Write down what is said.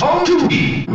All to be.